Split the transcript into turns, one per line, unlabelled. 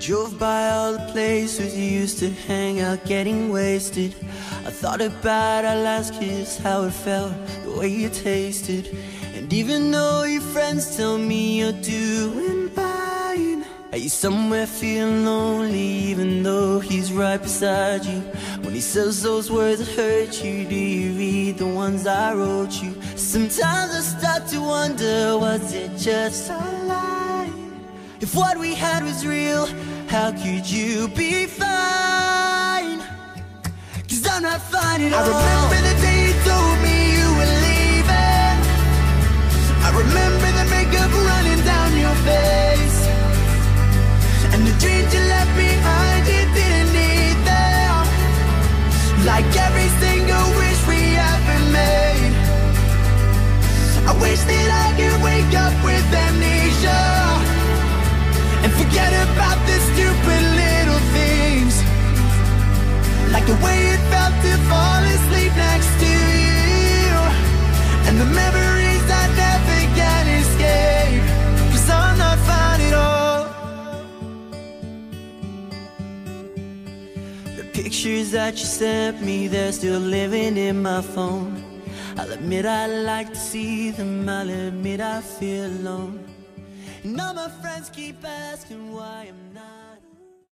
drove by all the places you used to hang out getting wasted I thought about our last kiss, how it felt, the way you tasted And even though your friends tell me you're doing fine Are you somewhere feeling lonely even though he's right beside you When he says those words that hurt you, do you read the ones I wrote you? Sometimes I start to wonder, was it just a lie? If what we had was real, how could you be fine? Cause I'm not fine at all. I remember the day you told me you were leaving. I remember the makeup running down your face. And the dreams you left behind, you didn't need them. Like every single wish we ever made. I wish that I could wake up with amnesia Like the way it felt to fall asleep next to you. And the memories I never can escape Cause I'm not fine at all. The pictures that you sent me, they're still living in my phone. I'll admit I like to see them, I'll admit I feel alone. And all my friends keep asking why I'm not